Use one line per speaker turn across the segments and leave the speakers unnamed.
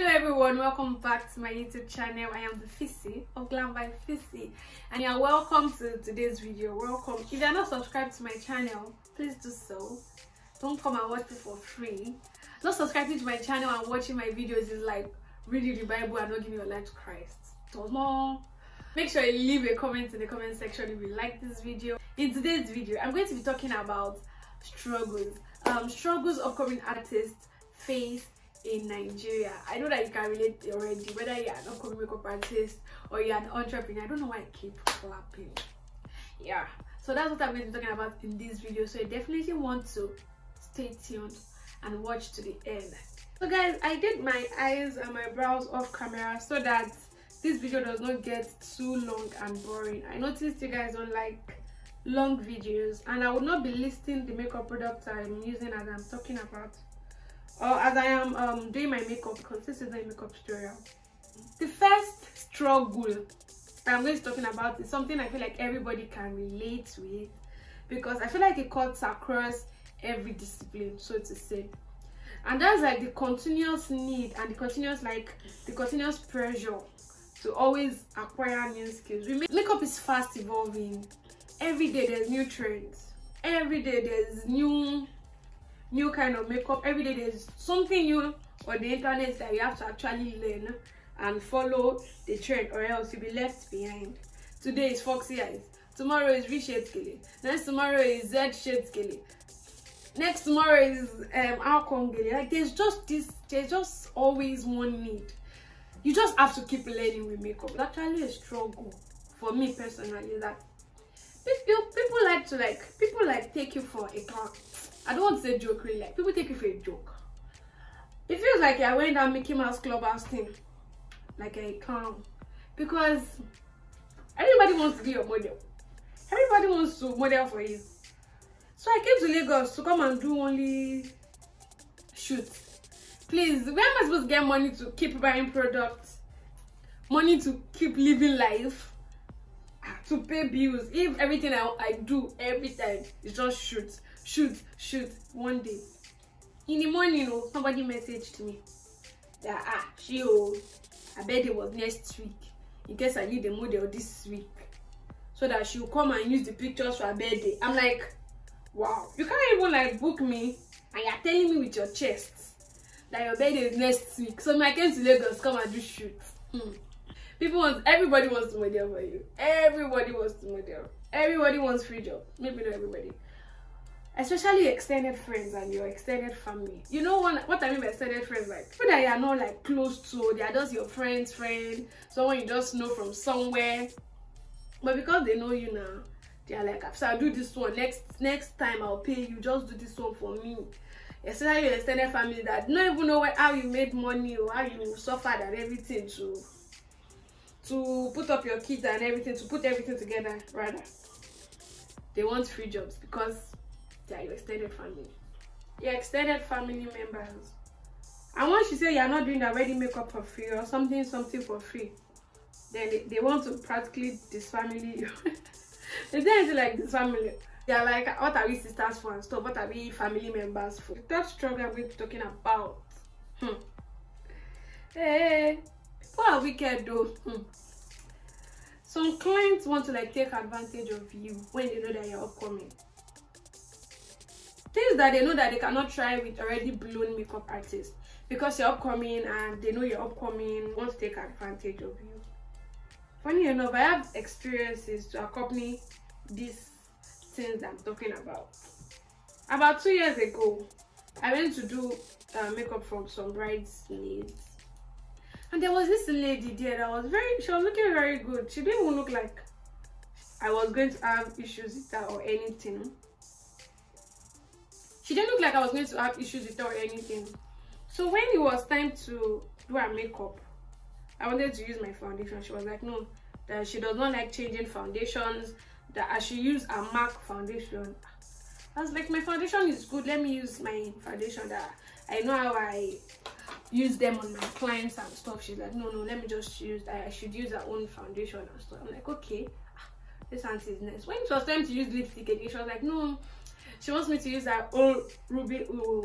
hello everyone. Welcome back to my youtube channel. I am the Fissy of glam by Fissy. And you're welcome to today's video. Welcome. If you're not subscribed to my channel please do so. Don't come and watch me for free. Not subscribing to my channel and watching my videos is like reading the bible and not giving your life to christ. So no make sure you leave a comment in the comment section if you like this video. In today's video i'm going to be talking about struggles. Um struggles upcoming artists face in Nigeria. I know that you can relate already, whether you're an upcoming makeup artist or you're an entrepreneur. I don't know why I keep clapping. Yeah, so that's what I'm going to be talking about in this video. So I definitely want to stay tuned and watch to the end. So guys, I did my eyes and my brows off camera so that this video does not get too long and boring. I noticed you guys don't like long videos and I will not be listing the makeup products I'm using as I'm talking about as I am um, doing my makeup because this is a makeup tutorial. The first struggle I'm going to be talking about is something I feel like everybody can relate with because I feel like it cuts across every discipline, so to say. And that's like the continuous need and the continuous like the continuous pressure to always acquire new skills. We make, makeup is fast evolving. Every day there's new trends. Every day there's new new kind of makeup. Every day there's something new on the internet that you have to actually learn and follow the trend or else you'll be left behind. Today is foxy eyes. Tomorrow is v shade next tomorrow is z shade next tomorrow is um alcon like there's just this there's just always one need. You just have to keep learning with makeup. It's actually a struggle for me personally that people people like to like people like take you for a clown I don't want to say joke really, like people take it for a joke. It feels like you're wearing that Mickey Mouse clubhouse thing, like a clown. Because everybody wants to be your model. Everybody wants to model for you. So I came to Lagos to come and do only shoots. Please, where am I supposed to get money to keep buying products? Money to keep living life? Ah, to pay bills? If everything I, I do every time is just shoots shoot shoot one day. In the morning know somebody messaged me that ah she oh her birthday was next week. In case i need a model this week so that she will come and use the pictures for her birthday. I'm like wow you can't even like book me and you're telling me with your chest that your birthday is next week. So I came to lagos come and do shoot. Hmm. people want everybody wants to model for you. Everybody wants to model. Everybody wants free job. Maybe not everybody especially extended friends and your extended family. You know what, what i mean by extended friends like people that you are not like close to they are just your friend's friend someone you just know from somewhere. But because they know you now they are like ah, after i do this one. Next next time i'll pay you. Just do this one for me. Especially your extended family that don't even know how you made money or how you suffered and everything to to put up your kids and everything to put everything together rather. They want free jobs because they your extended family. Your extended family members. And once you say you're not doing the wedding makeup for free or something something for free then they, they want to practically disfamily you. They say like this family they're like what are we sisters for and stuff? What are we family members for? The third struggle i'm going to be talking about hmm. hey people are wicked though hmm. some clients want to like take advantage of you when they know that you're upcoming things that they know that they cannot try with already blown makeup artists because you're upcoming and they know you're upcoming want to take advantage of you. Funny enough i have experiences to accompany these things i'm talking about. About two years ago i went to do uh, makeup from some bridesmaids. And there was this lady there that was very she was looking very good. She didn't look like i was going to have issues with her or anything she didn't look like I was going to have issues with her or anything. So when it was time to do her makeup, I wanted to use my foundation. She was like, no, that she does not like changing foundations, that I should use a MAC foundation. I was like, my foundation is good. Let me use my foundation that I know how I use them on my clients and stuff. She's like, no, no, let me just use, I should use her own foundation and stuff. I'm like, okay, ah, this auntie is nice. When it was time to use lipstick again, she was like, no, she wants me to use her own Ruby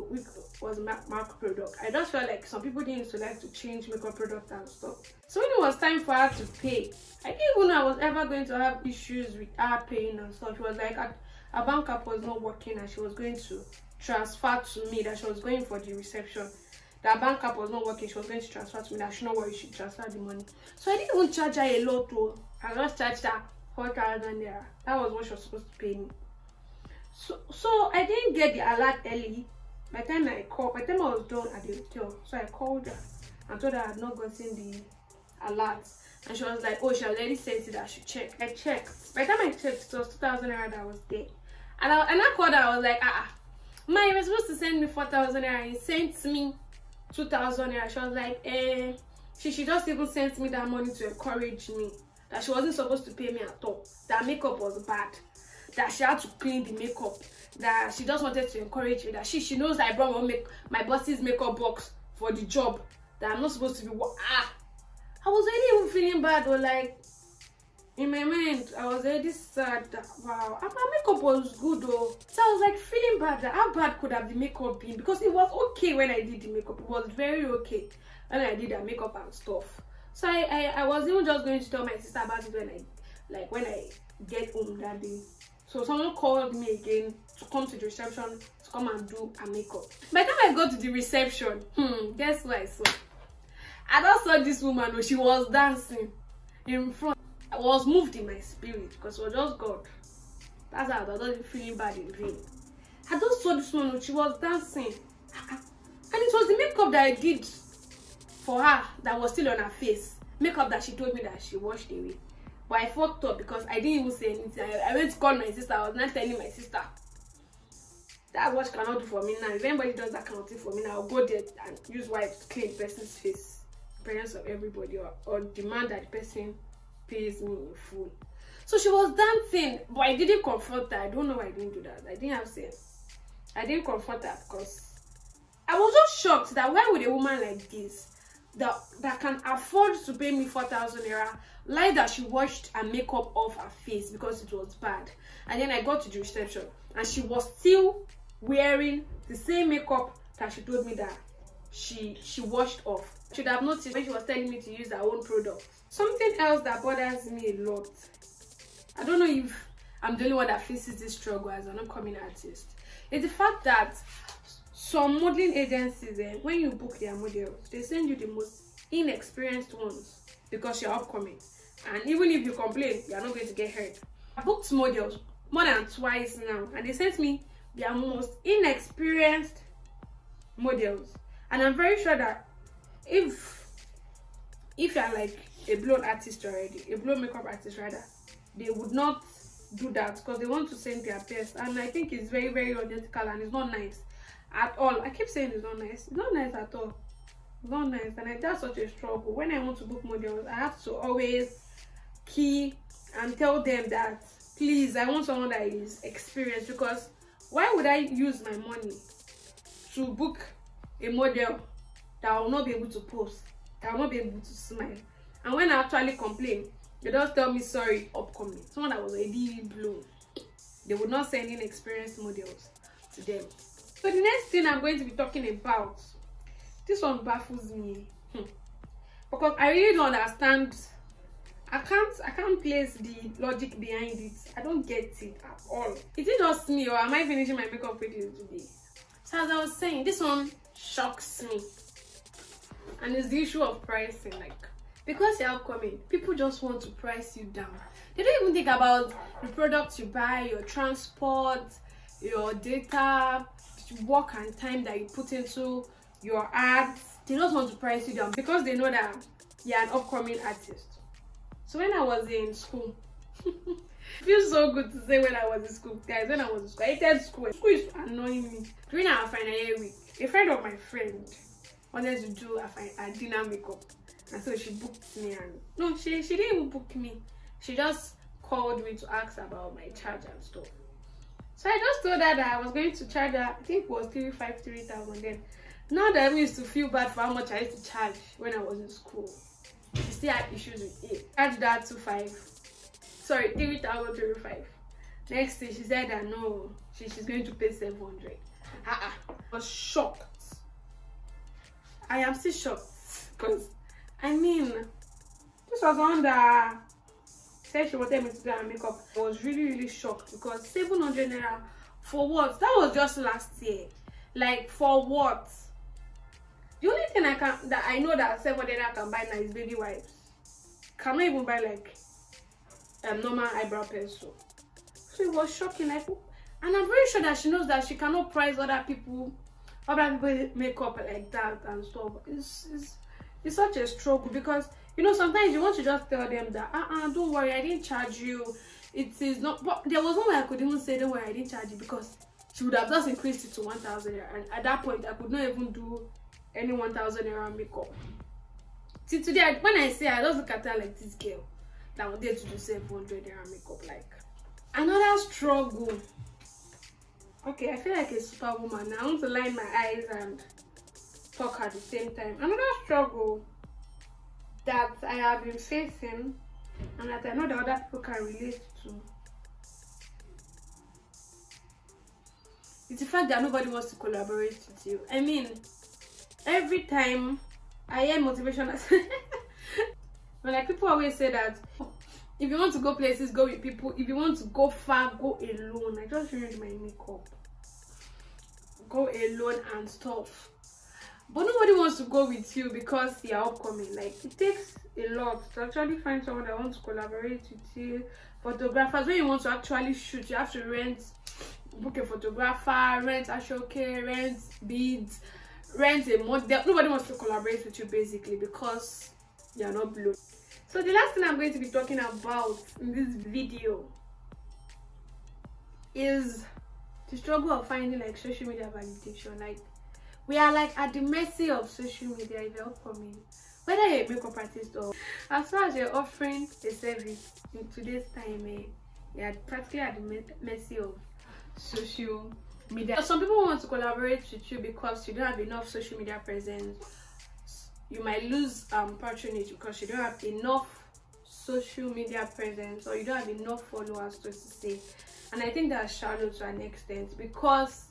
which was MAC product. I just felt like some people didn't to like to change makeup product and stuff. So when it was time for her to pay, I didn't even know I was ever going to have issues with her paying and stuff. She was like, her, her bank app was not working and she was going to transfer to me that she was going for the reception. That bank app was not working, she was going to transfer to me that she know where she transfer the money. So I didn't even charge her a lot though. I just charged her 4,000 naira. That was what she was supposed to pay me. So, so I didn't get the alert early. By the time I called, by the time I was done at the hotel, so I called her and told her I had not gotten the alert. And she was like, oh, she already sent it, I should check. I checked. By the time I checked, it was 2,000 naira that was there. And I, and I called her, I was like, ah, ah. Ma, you were supposed to send me 4,000 naira. You sent me 2,000 naira. She was like, eh. She, she just even sent me that money to encourage me. That she wasn't supposed to pay me at all. That makeup was bad. That she had to clean the makeup. That she just wanted to encourage me. That she she knows I brought my, make, my boss's makeup box for the job. That I'm not supposed to be... Ah! I was really even feeling bad or like in my mind i was already sad that wow my makeup was good though so i was like feeling bad that how bad could have the makeup been because it was okay when i did the makeup it was very okay when i did the makeup and stuff so i i, I was even just going to tell my sister about it when i like when i get home that day so someone called me again to come to the reception to come and do a makeup by the time i got to the reception hmm guess what i saw i just saw this woman oh she was dancing in front I was moved in my spirit because it was just God. That's how I was feeling bad in vain. I just saw this woman, she was dancing. And it was the makeup that I did for her that was still on her face. Makeup that she told me that she washed away. But I fucked up because I didn't even say anything. I, I went to call my sister. I was not telling my sister. That's what she cannot do for me now. If anybody does that kind of thing for me now, I'll go there and use wipes to clean person's face. Presence of everybody or, or demand that the person pays me in full. So she was dancing, but I didn't confront her. I don't know why I didn't do that. I didn't have sense. I didn't confront her because I was just shocked that why would a woman like this that that can afford to pay me 4,000 naira lie that she washed her makeup off her face because it was bad. And then I got to the reception and she was still wearing the same makeup that she told me that she she washed off. Should have noticed when she was telling me to use her own product. Something else that bothers me a lot. I don't know if I'm the only one that faces this struggle as an upcoming artist. Is the fact that some modeling agencies, eh, when you book their models, they send you the most inexperienced ones because you're upcoming. And even if you complain, you're not going to get hurt. I booked models more than twice now, and they sent me their most inexperienced models. And I'm very sure that if if you're like a blown artist already a blown makeup artist rather they would not do that because they want to send their best and i think it's very very unethical and it's not nice at all i keep saying it's not nice it's not nice at all it's not nice and I, that's such a struggle when i want to book models i have to always key and tell them that please i want someone that is experienced because why would i use my money to book a model that I will not be able to post, that I will not be able to smile. And when I actually complain, they just tell me sorry, upcoming. Someone that was already blown. They would not send in experienced models to them. So the next thing I'm going to be talking about, this one baffles me. Hmm. Because I really don't understand. I can't I can't place the logic behind it. I don't get it at all. Is it just me or am I finishing my makeup quickly today? So as I was saying, this one shocks me and it's the issue of pricing like because you're upcoming people just want to price you down they don't even think about the products you buy your transport your data work and time that you put into your ads they don't want to price you down because they know that you're an upcoming artist. So when i was in school feels so good to say when i was in school guys when i was in school i hated school. School is annoying me. During our final year week a friend of my friend wanted to do a, a dinner makeup and so she booked me and no she she didn't even book me. She just called me to ask about my charge and stuff so i just told her that i was going to charge her. I think it was three five three thousand then. Now that i used to feel bad for how much i used to charge when i was in school she still had issues with it. Charge that to five. Sorry three thousand three five. Next thing she said that no she, she's going to pay 700 uh-uh. Ah, ah. I was shocked. I am still shocked because I mean this was that said she wanted me to do her makeup I was really really shocked because 700 naira for what? That was just last year. Like for what? The only thing I can that I know that 700 naira can buy now is baby wipes. Cannot even buy like um normal eyebrow pencil? So it was shocking like and i'm very sure that she knows that she cannot price other people other people makeup like that and stuff. It's, it's it's such a struggle because you know sometimes you want to just tell them that uh-uh don't worry i didn't charge you. It is not but there was no way i could even say don't worry i didn't charge you because she would have just increased it to 1000 and at that point i could not even do any 1000 naira makeup. See today when i say i just look at her like this girl that wanted to do 700 naira makeup like another struggle. Okay i feel like a superwoman. I want to line my eyes and talk at the same time. Another struggle that i have been facing and that i know that other people can relate to. It's the fact that nobody wants to collaborate with you. I mean every time i hear motivation when like people always say that oh, if you want to go places go with people. If you want to go far go alone. I just ruined my makeup. Go alone and stuff but nobody wants to go with you because you're upcoming. Like it takes a lot to actually find someone that wants to collaborate with you. Photographers when you want to actually shoot you have to rent book a photographer rent a showcase rent beads rent a model nobody wants to collaborate with you basically because you're not blue. So the last thing i'm going to be talking about in this video is the struggle of finding like social media validation. Like we are like at the mercy of social media if you're upcoming whether you're a makeup artist or as far as you're offering a service in today's time eh, you're practically at the mercy of social media. Some people want to collaborate with you because you don't have enough social media presence. You might lose um, patronage because you don't have enough social media presence or you don't have enough followers to say and i think that's shallow to an extent because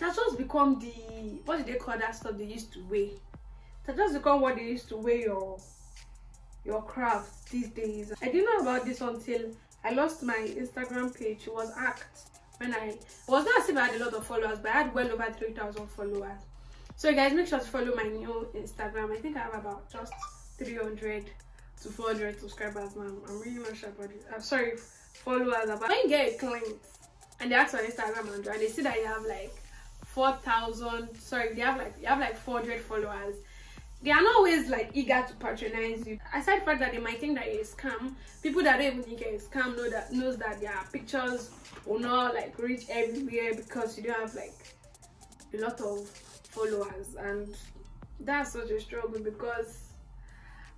that's just become the what did they call that stuff they used to weigh that just become what they used to weigh your your craft these days. I didn't know about this until i lost my instagram page. It was hacked when i it was not as if i had a lot of followers but i had well over 3000 followers. So guys make sure to follow my new instagram. I think i have about just 300 to 400 subscribers now. I'm really not sure about it. I'm sorry followers. About when you get a client and they ask on instagram and they see that you have like 4000 sorry they have like you have like 400 followers. They are not always like eager to patronize you. Aside fact that they might think that it's scam. People that don't even think it's scam know that knows that their pictures will not like reach everywhere because you don't have like a lot of followers. And that's such a struggle because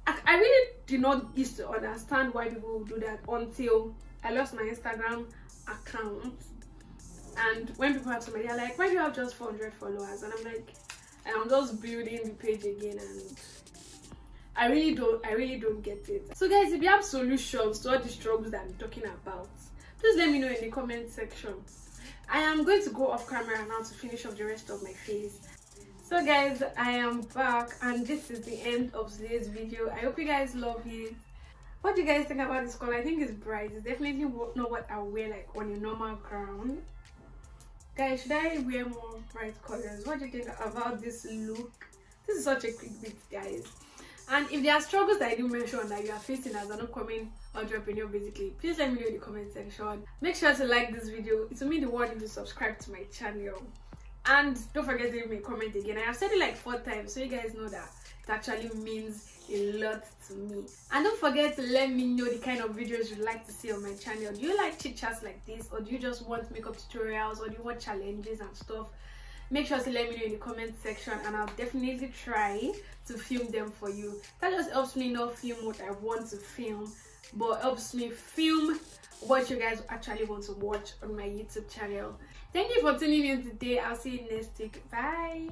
I, I really did not used to understand why people do that until I lost my Instagram account and when people have somebody they're like why do you have just 400 followers? And I'm like I'm just building the page again and I really don't I really don't get it. So guys if you have solutions to all the struggles that I'm talking about please let me know in the comment section. I am going to go off camera now to finish off the rest of my face. So guys i am back and this is the end of today's video. I hope you guys love it. What do you guys think about this color? I think it's bright. It's definitely not what i wear like on a normal ground guys should i wear more bright colors? What do you think about this look? This is such a quick bit guys. And if there are struggles that i didn't mention that you are facing as an upcoming entrepreneur basically please let me know in the comment section. Make sure to like this video. It will mean the world if you subscribe to my channel. And don't forget to leave me a comment again. I have said it like four times so you guys know that it actually means a lot to me. And don't forget to let me know the kind of videos you'd like to see on my channel. Do you like chit chats like this or do you just want makeup tutorials or do you want challenges and stuff? Make sure to let me know in the comment section and i'll definitely try to film them for you. That just helps me not film what i want to film but helps me film what you guys actually want to watch on my youtube channel. Thank you for tuning in today. I'll see you next week. Bye